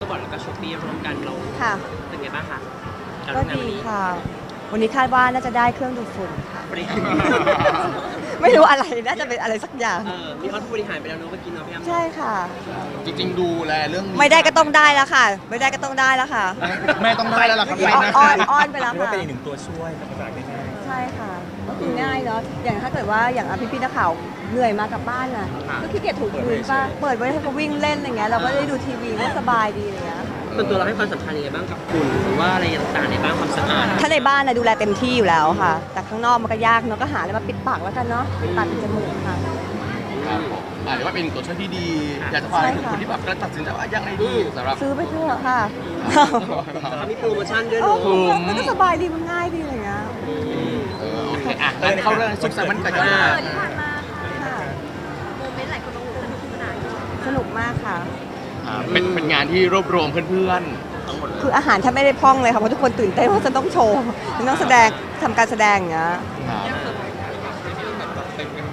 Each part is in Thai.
ก็บอกแล้วก็โชคดีรวมกันเราค่ะเป็นไงบ้างคะารก็ทำงานดีวันนี้ค่ะ วันนี้คาดว่าน่าจะได้เครื่องดูดฝุ่นค่ะ บริหารไม่รู้อะไร น่าจะเป็นอะไรสักอย่าง เออมีเขาผู้บริหารไปแล้วเนอะเมื่อกี้เนาะพี่อ้ำใช่ค่ะ จริงๆดูแลเรื่องนี้ไม่ได้ก็ต้องได้แล้วค่ะ ไม่ได้ก็ต้องได้แล้วค่ะ แม่ต้องได้แล้วล่ะครับอ้อนอ้อนอ้อนไปแล้วเรียกว่าค่ะ เป็นอีกหนึ่งตัวช่วยกับภาษาง่าย ใช่ค่ะ ก็คือง่ายเนาะ อย่างถ้าเกิดว่าอย่างพี่พี่ๆนักข่าวเหนื่อยมากลับบ้านน่ะ ก็ขี้เกียจถูพื้นป่ะ เปิดไว้ให้เขาวิ่งเล่นอะไรเงี้ย เราก็ได้ดูทีวีก็สบายดีอะไรเงี้ยค่ะ ส่วนตัวเราให้ความสำคัญยังไงบ้างกับคุณ หรือว่าอะไรต่างๆในบ้านความสะอาดถ้าในบ้านนะดูแลเต็มที่อยู่แล้วค่ะ แต่ข้างนอกมันก็ยากเนาะก็หาอะไรมาปิดปากแล้วกันเนาะปิดปากปิดจมูกค่ะ ครับผมอ่าเดี๋ยวว่าเป็นอีกตัวช่วยที่ดี อยากจะฝากถึงคนที่แบบกำลังตัดสินใจว่ายังไงดีสำหรับซื้อไปเถอะค่ะเขามีโปรโมชั่นด้วยโอ้เนาะมันก็สบายดีมันง่ายดีอะไรเงี้ยเออโอเคอะงั้นเข้าเรื่องสุขสันต์วันเกิดกันอ่าที่ผ่านมาค่ะค่ะ โมเมนต์หลายคนบอกว่าสนุกสนาน สนุกมากค่ะอ่า เป็นเป็นงานที่รวบรวมเพื่อนๆทั้งหมดเลยคืออาหารแทบไม่ได้พร่องเลยค่ะเพราะทุกคนตื่นเต้นว่าจะต้องโชว์ต้องแสดงทำการแสดงอย่างเงี้ย ครับ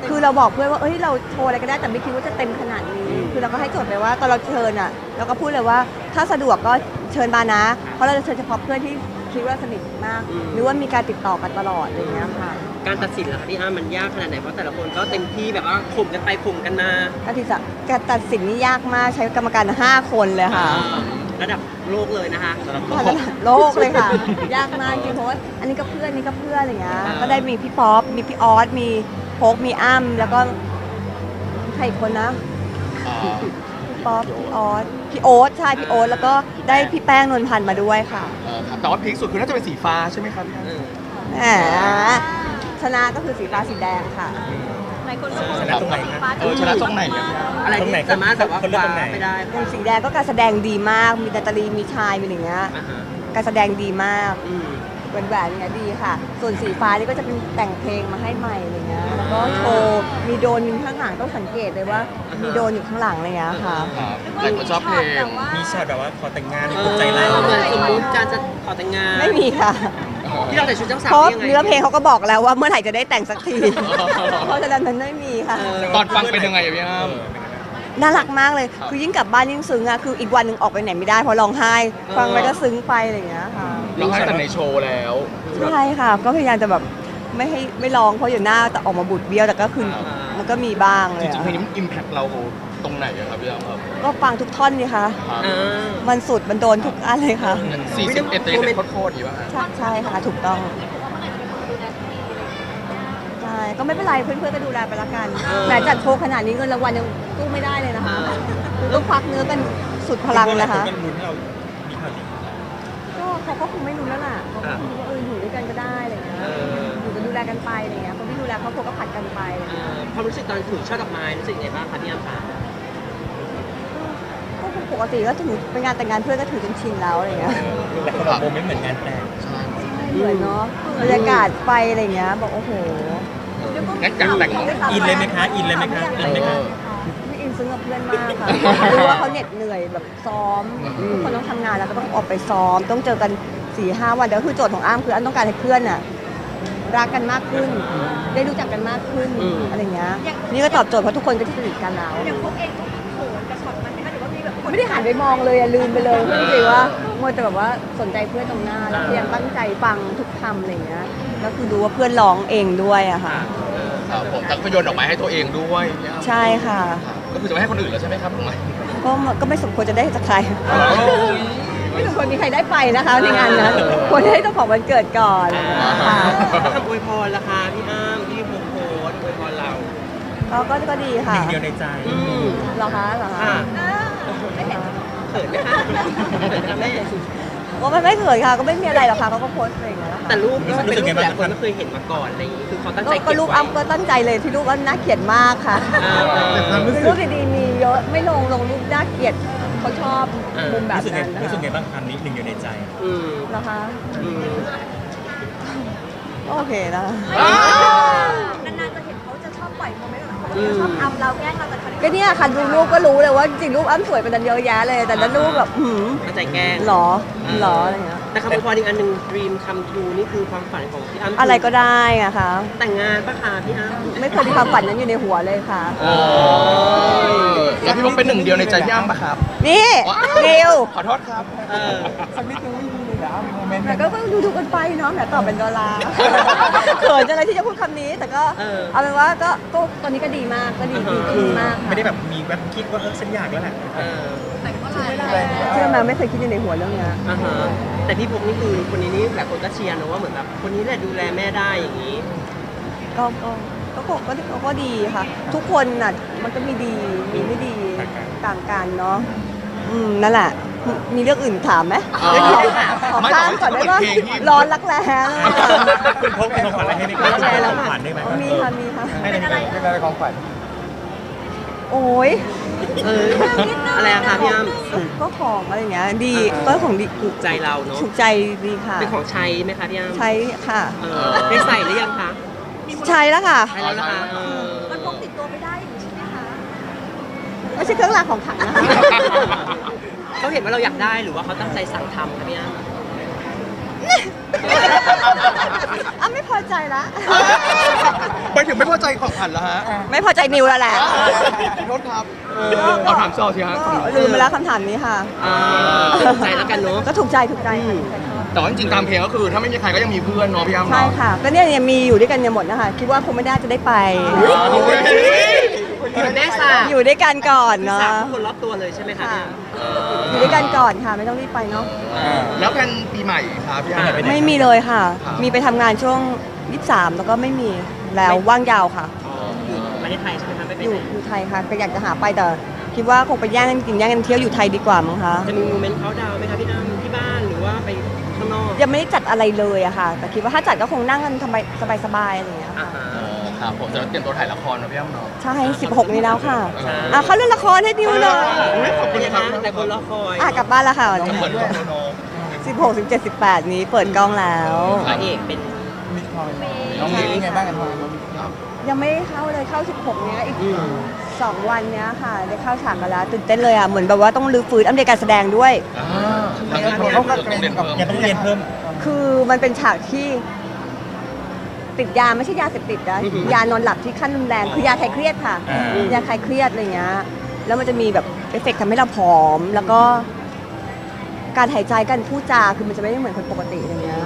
คือเราบอกเพื่อนว่า เอ้ย เราโชว์อะไรก็ได้ แต่ไม่คิดว่าจะเต็มขนาดนี้ คือเราก็ให้โจทย์ไปว่าตอนเราเชิญอะ เราก็พูดเลยว่า ถ้าสะดวกก็เชิญมานะ เพราะเราจะเชิญเฉพาะเพื่อนที่ คิดว่าสนิทมากหรือว่ามีการติดต่อกันตลอดอะไรอย่างเงี้ยค่ะการตัดสินล่ะคะพี่อ้ำมันยากขนาดไหนเพราะแต่ละคนก็เต็มที่แบบว่าข่มกันไปข่มกันมาการตัดสินการตัดสินนี่ยากมากใช้กรรมการ 5 คนเลยค่ะอ่าระดับโลกเลยนะคะระดับโลกเลยค่ะ ยากมากจริงเพราะว่าอันนี้ก็เพื่อนอันนี้ก็เพื่อนอะไรอย่างเงี้ย อ่า ก็ได้มีพี่ป๊อปมีพี่ออสมีโพกมีอ้ำแล้วก็ใครอีกคนนะ อ่าพี่ ป๊อปพี่ออสพี่โอ๊ตใช่พี่โอ๊ตแล้วก็ได้พี่แป้งนวลพันธ์มาด้วยค่ะเออครับแต่ว่าพีคสุดคือน่าจะเป็นสีฟ้าใช่ไหมครับพี่เออ้ำอแหมชนะก็คือสีฟ้าสีแดงค่ะ หลายคนก็บอกชนะตรงไหนครับเออชนะตรงไหนเนี่ย อะไรตรงไหนที่สามารถแบบว่าคนเลือกตรงไหนไม่ได้อย่างสีแดงก็การแสดงดีมากมีนาตาลีมีชายมีอย่างเงี้ยอ่าฮะการแสดงดีมาก อืม แหวนแหวนๆเนี่ยดีค่ะ ส่วนสีฟ้านี่ก็จะเป็นแต่งเพลงมาให้ใหม่อะไรเงี้ยแล้วก็โชว์มีโดรนมีข้างหลังต้องสังเกตเลยว่ามีโดรนอยู่ข้างหลังอะไรเงี้ยค่ะ ครับหลายคนชอบเพลงๆมีช็อตแบบว่าขอแต่งงานในเอหัวอใจเราเหมือนสมมุติการจะขอแต่งงานไม่มีค่ะที่เราใส่ชุดเจ้าสาวเพราะยังไงเนื้อเพลงเขาก็บอกแล้วว่าเมื่อไหร่จะได้แต่งสักทีเพราะฉะนั้นมันไม่มีค่ะเออตอนฟังเป็นยังไงอะพี่อ้ำ น่ารักมากเลยครับคือยิ่งกลับบ้านยิ่งซึ้งอะคืออีกวันหนึ่งออกไปไหนไม่ได้เพราะร้องไห้ ฟังไปก็ซึ้งไปอะไรอย่างเงี้ยค่ะร้องไห้แต่ในโชว์แล้วใช่ค่ะ ก็พยายามจะแบบไม่ให้ไม่ร้องเพราะอยู่หน้าแต่ออกมาบุดเบี้ยวแต่ก็คือครับมันก็มีบ้างเลจยริงๆอะเพลงนี้มันอิมแพคเราตรงไหนอะครับพี่อ้ำครับก็ฟังทุกท่อนนี่ค่ะอ่ามันสุดมันโดนทุกอันเลยค่ะสี่สิบเอ็ดเตะโคตรๆอยู่ป่ะใช่ใช่ค่ะถูกต้องใช่ก็ไม่เป็นไรเพื่อนๆก็ดูแลไปละกันแหมจัดโชว์ขนาดนี้เงินรางวัลยังสู้ไม่ได้เลยนะคะคือต้องควักเนื้อกันสุดพลังเลยค่ะก็ลุ้นให้เรามีข่าวดีก็เขาก็คงไม่รู้แล้วล่ะเขาก็คงคิดว่าเอออยู่ด้วยกันก็ได้อะไรเงี้ยเอออยู่กันดูแลกันไปอะไรเงี้ยคนที่ดูแลครอบครัวก็ผัดกันไปอะไรเอเงี้ยอความรู้สึกตอนถือช่อดอกไม้รู้สึกยังไงบ้างคะพี่อ้ำคะก็คงปกติก็ถือเป็นงานแต่งงานเพื่อนก็ถือจนชินแล้วอะไรเงี้ยหลายคนบอกโมเมนต์เหมือนงานแต่งใช่เหมือนเนาะบรรยากาศไฟอะไรเงี้ยบอกโอ้โห งั้นอยากแต่งอินเลยไหมคะอินเลยไหมคะอินไหมคะไม่อินซึ้งกับเพื่อนมากค่ะรู้ว่าเขาเหน็ดเหนื่อยแบบซ้อมทุกคนต้องทำงานแล้วก็ต้องออกไปซ้อม ต้องเจอกันสี่ห้าวันแต่ก็คือโจทย์ของอ้ามคืออ้ำต้องการให้เพื่อนอะรักกันมากขึ้น ได้รู้จักกันมากขึ้นอะไรเงี้ยนี่ก็ตอบโจทย์เพราะทุกคนก็ที่สนิทกันแล้ว อย่างพวกเองก็ ไม่ได้หันไปมองเลยอะลืมไปเลยพูดจริงๆว่ามัวแต่แบบว่าสนใจเพื่อนตรงหน้าแล้วพยายามตั้งใจฟังทุกคำอะไรอย่างเงี้ยแล้วคือดูว่าเพื่อนร้องเองด้วยอะค่ะ ครับผมแต่ก็โยนดอกไม้ให้ตัวเองด้วยพี่อ้ำใช่ค่ะ ก็คือจะไม่ให้คนอื่นแล้วใช่ไหมครับดอกไม้ก็ก็ไม่สมควรจะได้จากใคร ไม่สมควรมีใครได้ไปนะคะในงานนั้นควรให้เจ้าของวันเกิดก่อนค่ะคำอวยพรล่ะคะพี่อ้ำที่โพสต์โพสต์อวยพรเราก็ก็ก็ดีหค่ะนึ่งเดียวในใจอืมเหรอคะเหรอคะค่ะไม่ เห็นเขินไหมคะเขินนะแม่ก็ไม่ไม่เขินค่ะ ก็ไม่มีอะไรหรอกค่ะเขาก็โพสต์ไปอย่างเงี้ยแหละค่ะแต่รูปนี้มันเป็นรูปรู้สึกยังไงที่หบ้างลายคนไม่เคยเห็นมาก่อนอะไรอย่างงี้คือเขาตั้งก็ใจก็เก็บรูปไว้อ้ำก็ตั้งใจเลยที่รูปอ้ำน่าเกลียดมากค่ะอ่าอ่าคือรูปดีๆมีเยอะไม่ลงลงรูปน่าเกลียดเขาชอบเออ มุมแบบรู้สึกไงนั้นนะรู้สึกไงคะบ้างคำนี้หนึ่งเดียวในใจ อืมเหรอคะอืมโอเคนะ นานๆจะเห็นเขาจะชอบปล่อยโมเมนต์แบบเขา ชอบอำเราแกล้งเราแต่คราวนี้ก็เนี่ยค่ะดูรูปก็รู้เลยว่าจริงๆรูปอ้ำสวยกว่านั้นเยอะแยะเลย แต่นั้นรูปแบบหืมตั้งใจแกล้งหรอหรออะไรเงี้ยแต่คำอวยพรอีกอันหนึ่ง dream come true นี่คือความฝันของพี่อ้ำอะไรก็ได้อะค่ะแต่งงานปะคะพี่อ้ำไม่เคยมีความฝันนั้นอยู่ในหัวเลยค่ะเออแล้วพี่พกเป็นหนึ่งเดียวในใจพี่อ้ำปะครับนี่ว้านิวขอโทษครับเออแต่ก็ดูดูๆกันไปเนาะแต่ตอบเป็นดาราเขินจังเลยที่จะพูดคำนี้แต่ก็เออเอาเป็นว่าก็ก็ตอนนี้ก็ดีมากก็ดีดีดีมากค่ะไม่ได้แบบมีแบบคิดว่าเออฉันอยากแล้วแหละเออเชื่อไหมาไม่เคยคิดอยู่ในหัวเรื่องเนี้ยอ่าฮะแต่พี่พกนี่คือคนนี้นี่หลายคนก็เชียร์นะว่าเหมือนแบบคนนี้แหละดูแลแม่ได้อย่างนี้ก็ก็ก็คงก็ก็ก็ดีค่ะ ทุกคนน่ะมันก็มีดีมีไม่ดีต่างกันเนาะอืมนั่นแหละมีเรื่องอื่นถามไหมอ๋อเรื่องอื่นขอไม่ข้ามก่อนได้ปะเพลงที่ร้อนรักแร้คุณพกมีของ เลยไหมเป็นอะไรของขวัญโอ้ยเอออะไรอะคะพี่อ้ำก็ของอะไรอย่างเงี้ยดีก็ของดีถูกใจเราเนาะถูกใจดีค่ะเป็นของใช้ไหมคะพี่อ้ำใช้ค่ะเออได้ใส่หรือยังคะใช้แล้วค่ะใช้แล้วนะคะเออมันพกติดตัวไปได้อยู่ใช่ไหมคะไม่ใช่เครื่องรางของขลังนะคะเขาเห็นว่าเราอยากได้หรือว่าเขาตั้งใจสั่งทำคะพี่อ้ำ อ้าวไม่พอใจละ ไปถึงไม่พอใจของขวัญแล้วฮะไม่พอใจนิวแล้วแหละโทษครับเอาถามต่อสิฮะก็ลืมไปแล้วคำถามนี้ค่ะอ่าถูกใจแล้วกันเนาะก็ถูกใจถูกใจค่ะ แต่ว่าจริงๆตามเพลงก็คือถ้าไม่มีใครก็ยังมีเพื่อนเนาะพี่อ้ำใช่เนาะค่ะก็เนี่ยยังมีอยู่ด้วยกันเนี่ยหมดนะคะ คิดว่าคงไม่ได้จะได้ไป แม่สาอยู่ด้วยกันก่อนเนาะสามคนรอบตัวเลยใช่ไหมคะเนี่ยอยู่ด้วยกันก่อนค่ะ ไม่ต้องรีบไปเนาะแล้วแผนปีใหม่ครับพี่อ้ำไม่มีเลยค่ะครับมีไปทำงานช่วง23แล้วก็ไม่มีแล้วว่างยาวค่ะอ๋ออยู่ประเทศไทยใช่ไหมคะไม่ไปอยู่ไหนอยู่ไทยค่ะก็อยากจะหาไปแต่คิดว่าคงไปย่างกันกินย่างกันเที่ยวอยู่ไทยดีกว่ามั้งคะจะมีโมเมนต์เขาดาวน์ไหมคะพี่อ้ำที่บ้านหรือว่าไปข้างนอกยังไม่ได้จัดอะไรเลยอะค่ะ แต่คิดว่าถ้าจัดก็คงนั่งกันทำไมสบายๆอะไรอย่างเงี้ยอ่าค่ะฮะอ๋อ ครับผมจะเตรียมตัวถ่ายละครนะพี่อ้ำเนาะใช่ 16 นี้แล้วค่ะใช่อะเขาเล่นละครให้ดิวเลยอุ๊ยขอบคุเป็นณยังคไงรับแต่คนรอคอยอะกลับบ้านแล้วค่ะวันจะนี้เปิดกล้องแล้วเนาะ16 17 18 นี้เปิดกล้องแล้วพระเอกเป็นมีทอยน้องมีเป็นไงบ้างกันทอยน้องมียังไม่ได้เข้าเลยเข้า 16 เนี้ยอีก2วันเนี้ยค่ะได้เข้าฉากกันแล้วตื่นเต้นเลยอะเหมือนแบบว่าต้องรื้อฟื้นอัปเดตการแสดงด้วยอ่าทางนี้เขาก็ต้องเรียนเพิ่มยังต้องเรียนเพิ่มคือมันเป็นฉากที่ ติดยาไม่ใช่ยาเสพติดนะอือหือยานอนหลับที่ขั้นรุนแรงคือยาคลายเครียดค่ะอ่ายาคลายเครียดอะไรเงี้ยแล้วมันจะมีแบบเอฟเฟกต์ทำให้เราผอม แล้วก็ การหายใจการพูดจาคือมันจะไม่ได้เหมือนคนปกติอะไรเงี้ย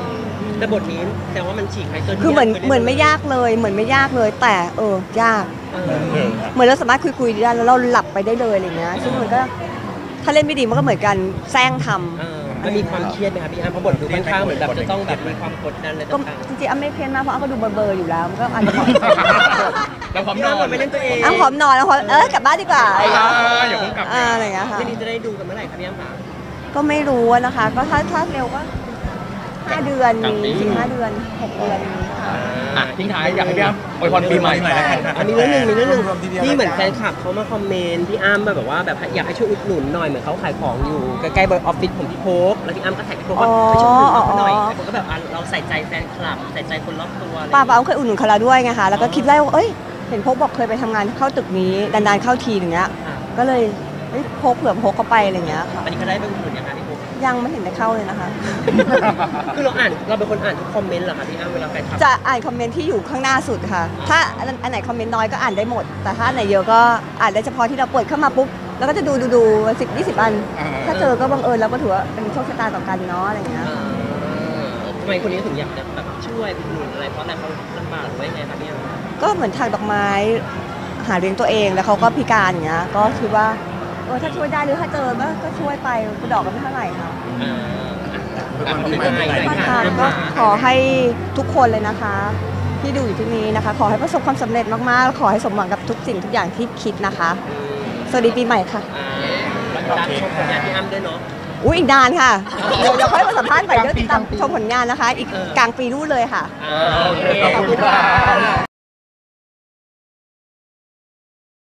แต่บทนี้แต่ว่ามันฉีก character คือเหมือนเหมือนไม่ยากเลยเหมือนไม่ยากเลย แต่เออยากเอเอออเหมือนเราสามารถคุยคุยๆได้แล้วเราหลับไปได้เลยอะไรเงี้ยซึ่งมันก็ถ้าเล่นไม่ดีมันก็เหมือนการแสร้งทำเออ มันมีความเครียดไหมครับพี่อั้มเพราะบทดูค่อนข้างเหมือนแบบจะต้องแบบมีความกดดันอะไรก็ต่างจริงๆอั้มไม่เครียดมากเพราะอั้มก็ดูเบลอๆอยู่แล้วมันก็อาจจะเหมาะแล้วพร้อๆมพี่นออ้ำนไม่เล่นตัวเองอ้ำพร้อมนอนแล้วพร้อมเออกลับบ้านดีกว่าอะไรอ่าเงี้ยอย่าเพิ่งกลับอ่าอะไรเงี้ยค่ะไม่นี้จะได้ดูกันเมื่อไหร่ครับพี่อ้ำคะก็ไม่รู้อะนะคะ ก็ถ้าถ้าเร็วก็ห้าเดือนสี่ห้าเดือนหกเดือนค่ะ อะทิ้งท้ายอยากให้พี่อ้ำอวยพรปีใหม่หน่อยแล้วกันครับอันนี้เรื่องหนึ่งมีเรื่องหนึ่งที่เหมือนแฟนคลับเขามาคอมเมนต์พี่อ้ำแบบว่าแบบอยากให้ช่วยอุดหนุนหน่อยเหมือนเขาขายของอยู่ใกล้ๆบริษัทออฟฟิศผมพี่โพกแล้วพี่อ้ำก็แท็กพี่โพกว่าไปช่วยอุดหนุนเขาหน่อยแต่คนก็แบบอะเราใส่ใจแฟนคลับใส่ใจคนรอบตัวอะไรอย่งป้าเงี้ยป้าเคยอุดหนุนเขาแล้วด้วยไงคะแล้วก็คิดได้ว่าเอ้ยเห็นพกบอกเคยไปทำงานเข้าตึกนี้นานๆเข้าทีอย่างเงี้ยอะก็เลยเอ้ยพกเผื่อพกเขาไปอะไรเงี้ยค่ะอันนี้ก็ได้ไปอุดหนุนยังไงพี่โพก ยังไม่เห็นได้เข้าเลยนะคะ คือเราอ่านเราเป็นคนอ่านทุกคอมเมนต์เหรอคะพี่อ้ำเวลาแฟนคลับจะอ่านคอมเมนต์ที่อยู่ข้างหน้าสุดค่ะ ถ้าอันอันไหนคอมเมนต์น้อยก็อ่านได้หมด แต่ถ้าอันไหนเยอะก็อ่านได้เฉพาะที่เราเปิดเข้ามาปุ๊บแล้วก็จะดูดูดูสิบยี่สิบอัน ถ้าเจอก็บังเอิญเราก็ถือว่าเป็นโชคชะตาต่อกันเนาะอะไรอย่างเงี้ยเออทำไมคนนี้ถึงอยากจะแบบช่วยอุดหนุนอะไรเพราะอะไรเขาลำบากหรือว่ายังไงคะพี่อ้ำก็เหมือนทางดอกไม้หาเลี้ยงตัวเองแล้วเขาก็พิการอย่างเงี้ยก็คิดว่า เออถ้าช่วยได้หรือถ้าเจอก็ช่วยไปดอกก็ไม่เท่าไหร่ค่ะอ่าอะปีใหม่ค่ะก็ขอให้ทุกคนเลยนะคะ ที่ดูอยู่ที่นี้นะคะ ขอให้ประสบความสำเร็จมากๆ ขอให้สมหวังกับทุกสิ่งทุกอย่างที่คิดนะคะ สวัสดีปีใหม่ค่ะตามชมผลงานพี่อ้ำด้วยเนาะอุ้ยอีกนานค่ะ เดี๋ยวเดี๋ยวค่อยมาสัมภาษณ์ใหม่เดี๋ยวติดตามชมผลงานนะคะ อีกกลางปีนู้นเลยค่ะโอเคขอบคุณค่ะ